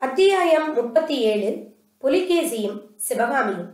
அத்தியாயம் முப்பத்தி ஏழு. புலிகேசியும் சிவகாமியும்.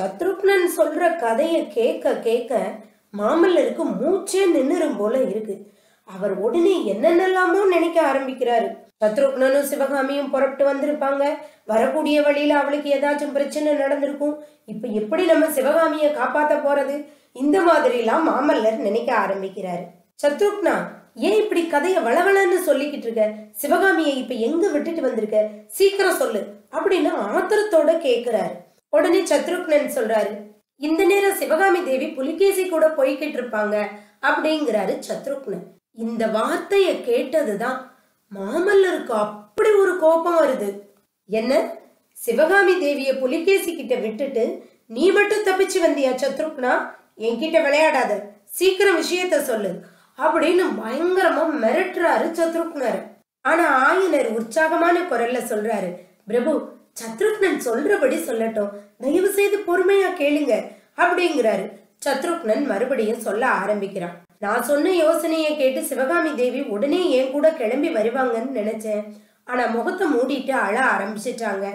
சத்ருக்னன் சொல்ற கதைய கேட்க கேட்க மாமல்லருக்கு மூச்சே நின்னுரும் போல இருக்கு. அவர் உடனே என்னென்னலாமோ நினைக்க ஆரம்பிக்கிறாரு. சத்ருக்னனும் சிவகாமியும் புறப்பட்டு வந்திருப்பாங்க. வரக்கூடிய வழியில அவளுக்கு ஏதாச்சும் பிரச்சனை நடந்திருக்கும். இப்ப எப்படி நம்ம சிவகாமிய காப்பாத்த போறது? இந்த மாதிரி எல்லாம் மாமல்லர் நினைக்க ஆரம்பிக்கிறாரு. சத்ருக்னா ஏன் இப்படி கதைய வளவளன்னு சொல்லிக்கிட்டு இருக்க? சிவகாமியை இப்ப எங்க விட்டுட்டு வந்திருக்க? சீக்கிரம் சொல்லு. அப்படின்னு ஆத்திரத்தோட கேக்குறாரு. உடனே சத்ருக்னன் சொல்றாரு இந்த நேரம் சிவகாமி தேவி புலிகேசி கூட போய்கிட்டு இருப்பாங்க அப்படிங்கிறாரு சத்ருக்னன். இந்த வார்த்தைய கேட்டதுதான் மாமல்லருக்கு அப்படி ஒரு கோபம் வருது. என்ன? சிவகாமி தேவிய புலிகேசி கிட்ட விட்டுட்டு நீ மட்டும் தப்பிச்சு வந்தியா சத்ருக்னா? என்கிட்ட விளையாடாத. சீக்கிரம் விஷயத்த சொல்லு. அப்படின்னு பயங்கரமா மிரட்டுறாரு சத்ருக்னர். ஆனா ஆயனர் உற்சாகமான குரல்ல சொல்றாரு பிரபு சத்ருக்னன் சொல்றபடி சொல்லட்டும். தயவு செய்து பொறுமையா கேளுங்க அப்படிங்கிறாரு. சத்ருக்னன் மறுபடியும் சொல்ல ஆரம்பிக்கிறான். நான் சொன்ன யோசனையை கேட்டு சிவகாமி தேவி உடனே என் கூட கிளம்பி வருவாங்கன்னு நினைச்சேன். ஆனா முகத்தை மூடிட்டு அழ ஆரம்பிச்சிட்டாங்க.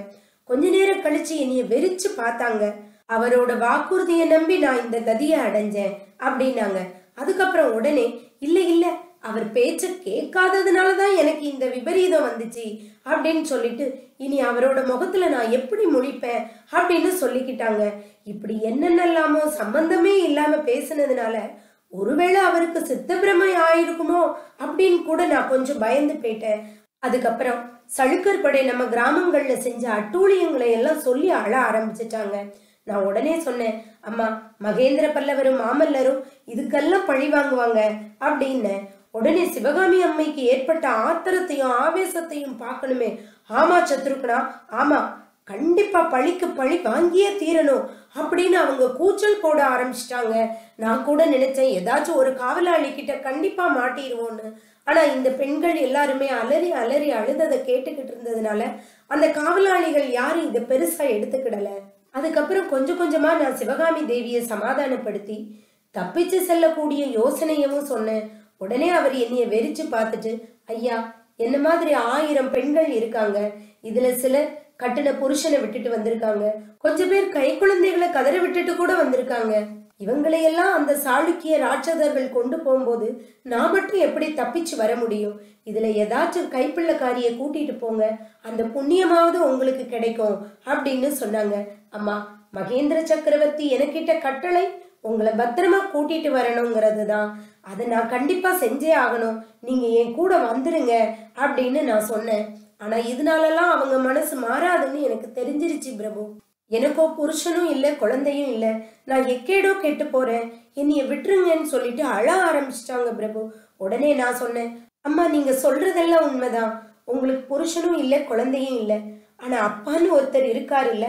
கொஞ்ச நேரம் கழிச்சு என்னைய வெறிச்சு பார்த்தாங்க. அவரோட வாக்குறுதியை நம்பி நான் இந்த கதியை அடைஞ்சேன் அப்படின்னாங்க. அதுக்கப்புறம் உடனே இல்ல இல்ல அவர் பேச்ச கேட்காததுனால தான் எனக்கு இந்த விபரீதம் வந்துச்சு அப்படின்னு சொல்லிட்டு இனி அவரோட முகத்துல நான் எப்படி முடிப்பேன் அப்படின்னு சொல்லிக்கிட்டாங்க. இப்படி என்னென்னலாமோ சம்பந்தமே இல்லாம பேசுனதுனால ஒருவேளை அவருக்கு சித்தப்பிரமை ஆயிருக்குமோ? அப்படின்னு கூட நான் கொஞ்சம் பயந்து போயிட்டேன். அதுக்கப்புறம் சளுக்கர் படை நம்ம கிராமங்கள்ல செஞ்ச அட்டூழியங்களை எல்லாம் சொல்லி அழ ஆரம்பிச்சிட்டாங்க. நான் உடனே சொன்னேன் அம்மா மகேந்திர பல்லவரும் மாமல்லரும் இதுக்கெல்லாம் பழி வாங்குவாங்க அப்படின்னு. உடனே சிவகாமி அம்மைக்கு ஏற்பட்ட ஆத்திரத்தையும் ஆவேசத்தையும் பார்க்கணுமே. ஆமா சத்ருக்னா ஆமா கண்டிப்பா பழிக்கு பழி வாங்கியே தீரணும் அப்படின்னு அவங்க கூச்சல் போட ஆரம்பிச்சிட்டாங்க. நான் கூட நினைச்சேன் ஏதாச்சும் ஒரு காவலாளி கிட்ட கண்டிப்பா மாட்டிடுவோன்னு ஆனா இந்த பெண்கள் எல்லாருமே அலறி அலறி அழுததை கேட்டுக்கிட்டு இருந்ததுனால அந்த காவலாளிகள் யாரும் இதை பெருசா எடுத்துக்கிடல. அதுக்கப்புறம் கொஞ்சம் கொஞ்சமா நான் சிவகாமி தேவியை சமாதானப்படுத்தி தப்பிச்சு செல்லக்கூடிய யோசனையவும் சொன்னேன். உடனே அவர் என்னைய வெறிச்சு பார்த்துட்டு ஐயா என்ன மாதிரி ஆயிரம் பெண்கள் இருக்காங்க. இதுல சில கட்டின புருஷனை விட்டுட்டு வந்திருக்காங்க. கொஞ்சம் பேர் கை குழந்தைகளை கதற விட்டுட்டு கூட வந்திருக்காங்க. இவங்களையெல்லாம் அந்த சாளுக்கிய ராட்சதர்கள் கொண்டு போகும்போது நான் மட்டும் எப்படி தப்பிச்சு வர முடியும்? இதுல ஏதாச்சும் கைப்பிள்ளைக்காரிய கூட்டிட்டு போங்க. அந்த புண்ணியமாவது உங்களுக்கு கிடைக்கும் அப்படின்னு சொன்னாங்க. அம்மா மகேந்திர சக்கரவர்த்தி எனக்கிட்ட கட்டளை உங்களை பத்திரமா கூட்டிட்டு வரணுங்கிறது தான் அதை நான் கண்டிப்பா செஞ்சே ஆகணும். நீங்க என் கூட வந்துருங்க அப்படின்னு நான் சொன்னேன். ஆனா இதனாலலாம் அவங்க மனசு மாறாதுன்னு எனக்கு தெரிஞ்சிருச்சு பிரபு. எனக்கோ புருஷனும் இல்லை குழந்தையும் இல்லை. நான் எக்கேடோ கெட்டு போறேன். என்னைய விட்டுருங்கன்னு சொல்லிட்டு அழ ஆரம்பிச்சிட்டாங்க பிரபு. உடனே நான் சொன்னேன் அம்மா நீங்க சொல்றதெல்லாம் உண்மைதான். உங்களுக்கு புருஷனும் இல்லை குழந்தையும் இல்லை. ஆனா அப்பான்னு ஒருத்தர் இருக்காரு இல்ல.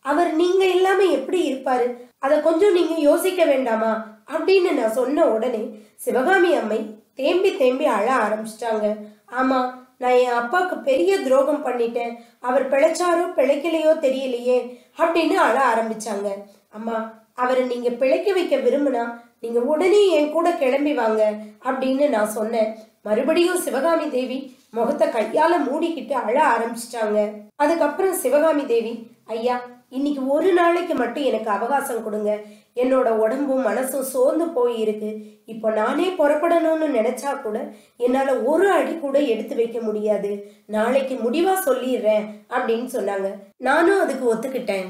அவர் நீங்க இல்லாம எப்படி இருப்பாரு? அதை கொஞ்சம் நீங்க யோசிக்க வேண்டாமா? அப்படின்னு நான் சொன்ன உடனே சிவகாமி அம்மை தேம்பி தேம்பி அழ ஆரம்பிச்சிட்டாங்க. ஆமா நான் என் அப்பாவுக்கு பெரிய துரோகம் பண்ணிட்டேன். அவர் பிழைச்சாரோ பிழைக்கலையோ தெரியலையே அப்படின்னு அழ ஆரம்பிச்சாங்க. அம்மா அவரை நீங்க பிழைக்க வைக்க விரும்புனா நீங்க உடனே என் கூட கிளம்பி வாங்க அப்படின்னு நான் சொன்னேன். மறுபடியும் சிவகாமி தேவி முகத்தை கையால மூடிக்கிட்டு அழ ஆரம்பிச்சிட்டாங்க. அதுக்கப்புறம் சிவகாமி தேவி ஐயா இன்னைக்கு ஒரு நாளைக்கு மட்டும் எனக்கு அவகாசம் கொடுங்க. என்னோட உடம்பும் மனசும் சோர்ந்து போயிருக்கு. இப்போ நானே புறப்படணும்னு நினைச்சா கூட என்னால ஒரு அடி கூட எடுத்து வைக்க முடியாது. நாளைக்கு முடிவா சொல்லிடுறேன் அப்படின்னு சொன்னாங்க. நானும் அதுக்கு ஒத்துக்கிட்டேன்.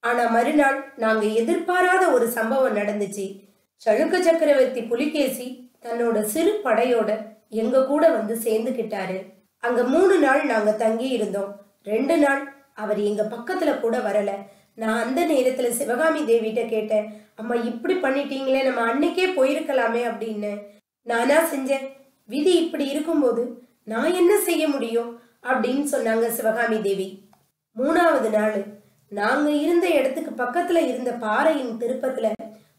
ஆனா மறுநாள் நாங்க எதிர்பாராத ஒரு சம்பவம் நடந்துச்சு. சழுக்க சக்கரவர்த்தி புலிகேசி தன்னோட சிறு படையோட எங்க கூட வந்து சேர்ந்துக்கிட்டாரு அங்க மூணு நாள் நாங்க தங்கி இருந்தோம் ரெண்டு நாள் அவர் எங்க பக்கத்துல கூட வரல. நான் அந்த நேரத்துல சிவகாமி தேவிகிட்ட கேட்டேன் அம்மா இப்படி பண்ணிட்டீங்களே நம்ம அன்னைக்கே போயிருக்கலாமே அப்படின்னு. நானா செஞ்சேன். விதி இப்படி இருக்கும்போது நான் என்ன செய்ய முடியும்? அப்படின்னு சொன்னாங்க சிவகாமி தேவி. மூணாவது நாள் நாங்க இருந்த இடத்துக்கு பக்கத்துல இருந்த பாறையின் திருப்பத்துல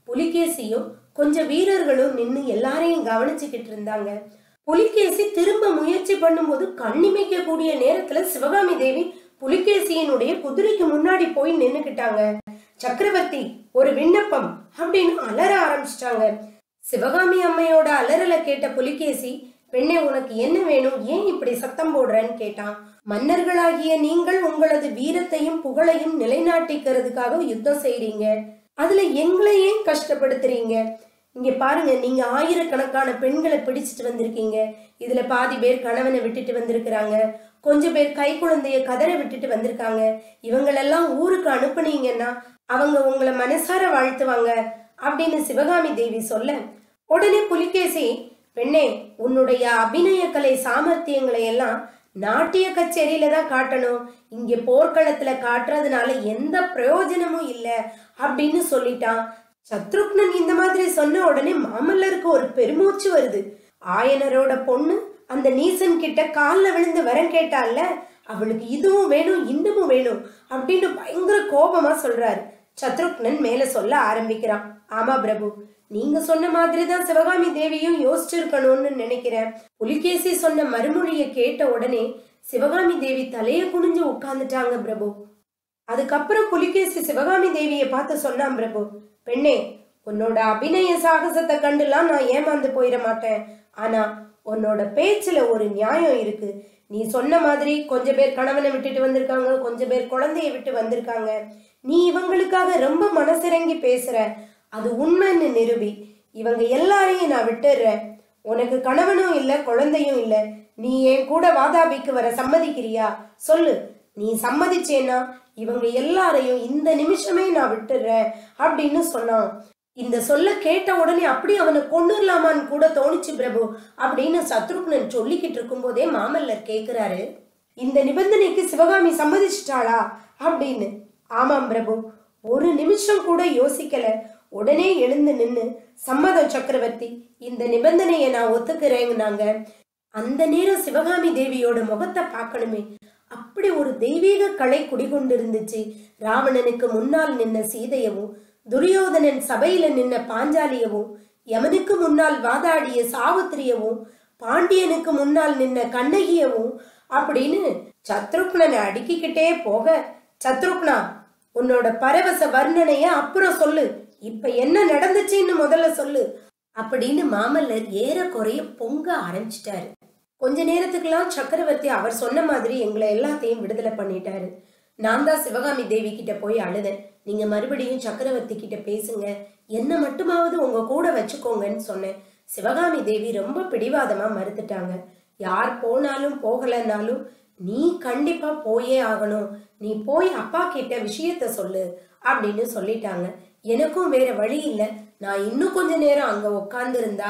புலிகேசியும் கொஞ்சம் வீரர்களும் நின்று எல்லாரையும் கவனிச்சுக்கிட்டு இருந்தாங்க. புலிகேசி திரும்ப முயற்சி பண்ணும்போது கண்ணிமைக்க கூடிய நேரத்துல சிவகாமி தேவி புலிகேசியினுடைய குதிரைக்கு முன்னாடி போய் நின்னுக்கிட்டாங்க. சக்கரவர்த்தி ஒரு விண்ணப்பம் அப்படின்னு அலற ஆரம்பிச்சிட்டாங்க. சிவகாமி அம்மையோட அலறலை கேட்ட புலிகேசி பெண்ணே உனக்கு என்ன வேணும்? ஏன் இப்படி சத்தம் போடுறன்னு கேட்டான். மன்னர்களாகிய நீங்கள் உங்களது வீரத்தையும் புகழையும் நிலைநாட்டிக்கிறதுக்காக யுத்தம் செய்றீங்க. அதுல எங்களை ஏன் கஷ்டப்படுத்துறீங்க? இங்கே பாருங்க நீங்க ஆயிரக்கணக்கான பெண்களை பிடிச்சிட்டு வந்திருக்கீங்க. இதுல பாதி பேர் கணவனை விட்டுட்டு வந்திருக்கிறாங்க. கொஞ்சம் பேர் கை குழந்தைய கதற விட்டுட்டு வந்திருக்காங்க. இவங்களெல்லாம் ஊருக்கு அனுப்புனீங்கன்னா அவங்க உங்களை மனசார வாழ்த்துவாங்க அப்படின்னு சிவகாமி தேவி சொல்ல உடனே புலிகேசி பெண்ணே உன்னுடைய அபிநய கலை சாமர்த்தியங்களை எல்லாம் நாட்டிய கச்சேரியில தான் காட்டணும். இங்க போர்க்களத்துல காட்டுறதுனால எந்த பிரயோஜனமும் இல்லை அப்படின்னு சொல்லிட்டான். சத்ருக்னன் இந்த மாதிரி சொன்ன உடனே மாமல்லருக்கு ஒரு பெருமூச்சு வருது. ஆயனரோட பொண்ணு அந்த நீசன் கிட்ட கால்ல விழுந்து வரம் கேட்டால அவளுக்கு இதுவும் வேணும் இன்னமும் வேணும் அப்படின்னு பயங்கர கோபமா சொல்றாரு. சத்ருக்னன் மேல சொல்ல ஆரம்பிக்கிறான். ஆமா பிரபு நீங்க சொன்ன மாதிரி தான் சிவகாமி தேவியும் யோசிச்சிருக்கணும்னு நினைக்கிறேன். புலிகேசி சொன்ன மறுமொழியை கேட்ட உடனே சிவகாமி தேவி தலைய குனிஞ்சு உட்கார்ந்துட்டாங்க பிரபு. அதுக்கப்புறம் புலிகேசி சிவகாமி தேவியை பார்த்து சொன்னான் பிரபு பெண்ணே உன்னோட அபிநய சாகசத்தை கண்டுலாம் நான் ஏமாந்து போயிட மாட்டேன். ஆனா உன்னோட பேச்சுல ஒரு நியாயம் இருக்கு. நீ சொன்ன மாதிரி கொஞ்சம் பேர் கணவனை விட்டுட்டு வந்திருக்காங்க கொஞ்சம் பேர் குழந்தைய விட்டு வந்திருக்காங்க. நீ இவங்களுக்காக ரொம்ப மனசிறங்கி பேசுற. அது உண்மைன்னு நிரூபி. இவங்க எல்லாரையும் நான் விட்டுடுறேன். உனக்கு கணவனும் இல்லை குழந்தையும் இல்லை. நீ என் கூட வாதாபிக்கு வர சம்மதிக்கிறியா? சொல்லு. நீ சம்மதிச்சேன்னா இவங்க எல்லாரையும் இந்த நிமிஷமே நான் விட்டுடுறேன் அப்படின்னு சொன்னான். இந்த சொல்ல கேட்ட உடனே அப்படி அவனை கொண்டுடலாமான்னு கூட தோணிச்சு பிரபு அப்படின்னு சத்ருக்னன் சொல்லிக்கிட்டு இருக்கும்போதே மாமல்லர் கேட்கிறாரு இந்த நிபந்தனைக்கு சிவகாமி சம்மதிச்சிட்டாளா அப்படின்னு. ஆமாம் பிரபு ஒரு நிமிஷம் கூட யோசிக்கல. உடனே எழுந்து நின்று சம்மதம் சக்கரவர்த்தி இந்த நிபந்தனையை நான் ஒத்துக்கிறேங்கனாங்க அந்த நேரம் சிவகாமி தேவியோட முகத்தை பார்க்கணுமே. அப்படி ஒரு தெய்வீக கலை குடிகொண்டு இருந்துச்சு ராவணனுக்கு முன்னால் நின்ன சீதையவும் துரியோதனன் சபையில நின்ன பாஞ்சாலியவும் யமனுக்கு முன்னால் வாதாடிய சாவித்திரியவும் பாண்டியனுக்கு முன்னால் நின்ன கண்ணகியவும் அப்படின்னு சத்ருக்னனை அடுக்கிக்கிட்டே போக சத்ருக்னா உன்னோட பரவச வர்ணனைய அப்புறம் சொல்லு. இப்ப என்ன நடந்துச்சுன்னு முதல்ல சொல்லு. அப்படின்னு மாமல்லர் ஏறக்குறைய பொங்க ஆரம்பிச்சிட்டாரு. கொஞ்ச நேரத்துக்குலாம் சக்கரவர்த்தி அவர் சொன்ன மாதிரி எங்களை எல்லாத்தையும் விடுதலை பண்ணிட்டாரு. நான் தான் சிவகாமி தேவி கிட்ட போய் அழுதேன். நீங்க மறுபடியும் சக்கரவர்த்தி கிட்ட பேசுங்க. என்ன மட்டுமாவது உங்க கூட வச்சுக்கோங்கன்னு சொன்னேன். சிவகாமி தேவி ரொம்ப பிடிவாதமா மறுத்துட்டாங்க. யார் போனாலும் போகலன்னாலும் நீ கண்டிப்பா போயே ஆகணும். நீ போய் அப்பா கிட்ட விஷயத்த சொல்லு அப்படின்னு சொல்லிட்டாங்க. எனக்கும் வேற வழி இல்லை. நான் இன்னும் கொஞ்ச நேரம் அங்க உட்கார்ந்து இருந்தா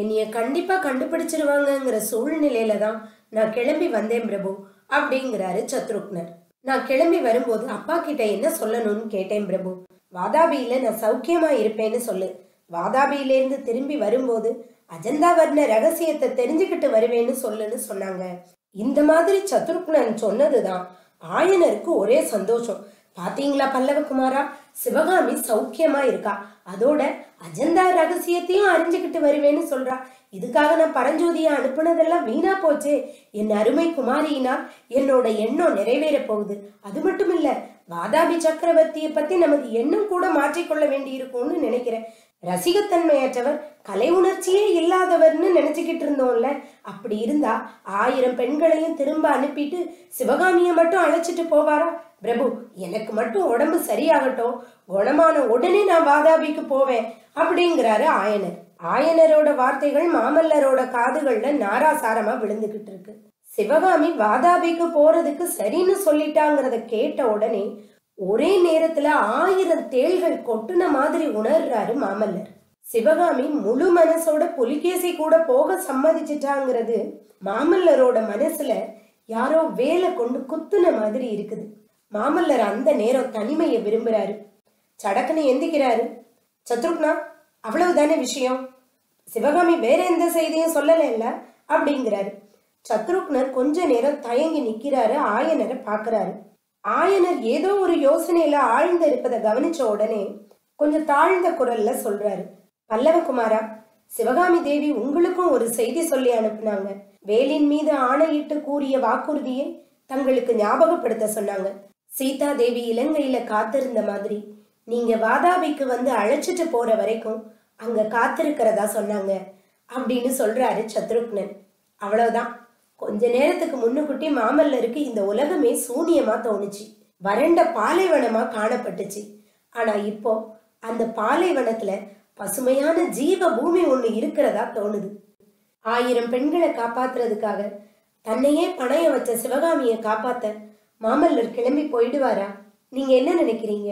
என்னைய கண்டிப்பா கண்டுபிடிச்சிருவாங்கங்கிற சூழ்நிலையில தான் நான் கிளம்பி வந்தேன் பிரபு அப்படிங்கிறாரு சத்ருக்னர். நான் கிளம்பி வரும்போது அப்பா கிட்ட என்ன சொல்லணும்னு கேட்டேன் பிரபு. வாதாபியில நான் சௌக்கியமா இருப்பேன்னு சொல்லு. வாதாபியிலேருந்து திரும்பி வரும்போது அஜந்தா வர்ண ரகசியத்தை தெரிஞ்சுக்கிட்டு வருவேன்னு சொல்லுன்னு சொன்னாங்க. இந்த மாதிரி சத்ருக்னன் சொன்னதுதான் ஆயனருக்கு ஒரே சந்தோஷம். பாத்தீங்களா பல்லவகுமாரா? சிவகாமி சௌக்கியமா இருக்கா? அதோட அஜந்தா ரகசியத்தையும் அறிஞ்சுக்கிட்டு வருவேன்னு சொல்றா. இதுக்காக நான் பரஞ்சோதியை அனுப்புனதெல்லாம் வீணா போச்சே. என் அருமை குமாரியினால் என்னோட எண்ணம் நிறைவேற போகுது. அது மட்டும் இல்ல வாதாபி சக்கரவர்த்தியை பத்தி நமது எண்ணம் கூட மாற்றிக்கொள்ள வேண்டி இருக்கும்னு நினைக்கிறேன். ரசிகத்தன்மையற்றவர் கலை உணர்ச்சியே இல்லாதவர்னு நினைச்சுக்கிட்டு இருந்தோம்ல. அப்படி இருந்தா ஆயிரம் பெண்களையும் திரும்ப அனுப்பிட்டு சிவகாமியை மட்டும் அழைச்சிட்டு போவாரா? பிரபு எனக்கு மட்டும் உடம்பு சரியாகட்டும். குணமான உடனே நான் வாதாபிக்கு போவேன் அப்படிங்கிறாரு ஆயனர். ஆயனரோட வார்த்தைகள் மாமல்லரோட காதுகள்ல நாராசாரமா விழுந்துகிட்டு இருக்கு. சிவகாமி வாதாபிக்கு போறதுக்கு சரின்னு சொல்லிட்டாங்கிறத கேட்ட உடனே ஒரே நேரத்துல ஆயிரம் தேள்கள் கொட்டுன மாதிரி உணர்றாரு மாமல்லர். சிவகாமி முழு மனசோட புலிகேசி கூட போக சம்மதிச்சிட்டாங்கிறது மாமல்லரோட மனசுல யாரோ வேலை கொண்டு குத்துன மாதிரி இருக்குது. மாமல்லர் அந்த நேரம் தனிமையை விரும்புறாரு. சடக்குன்னு எந்திக்கிறாரு. சத்ருக்னா அவ்வளவுதானே விஷயம்? சிவகாமி வேற எந்த செய்தியும் சொல்லலைல்ல அப்படிங்கிறாரு. சத்ருக்னர் கொஞ்ச நேரம் தயங்கி நிக்கிறாரு ஆயனரை பாக்குறாரு. ஆயனர் ஏதோ ஒரு யோசனையில ஆழ்ந்து இருப்பதை கவனிச்ச உடனே கொஞ்சம் தாழ்ந்த குரல்ல சொல்றாரு. பல்லவகுமாரா சிவகாமி தேவி உங்களுக்கும் ஒரு செய்தி சொல்லி அனுப்புனாங்க. வேலின் மீது ஆணையிட்டு கூறிய வாக்குறுதியை தங்களுக்கு ஞாபகப்படுத்த சொன்னாங்க. சீதா தேவி இலங்கையில காத்திருந்த மாதிரி. நீங்க வாதாபிக்கு வந்து அழைச்சிட்டு போற வரைக்கும் அங்க காத்திருக்கிறதா சொன்னாங்க. அப்படின்னு சொல்றாரு சத்ருக்னன். அவ்வளவுதான். கொஞ்ச நேரத்துக்கு முன்னுக்குட்டி மாமல்லருக்கு இந்த உலகமே சூனியமா தோணுச்சு. வறண்ட பாலைவனமா காணப்பட்டுச்சு. ஆனா இப்போ அந்த பாலைவனத்துல பசுமையான ஜீவ பூமி ஒண்ணு இருக்கிறதா தோணுது. ஆயிரம் பெண்களை காப்பாத்துறதுக்காக தன்னையே பணைய வச்ச சிவகாமியை காப்பாத்த மாமல்லர் கிளம்பி போயிடுவாரா? நீங்க என்ன நினைக்கிறீங்க?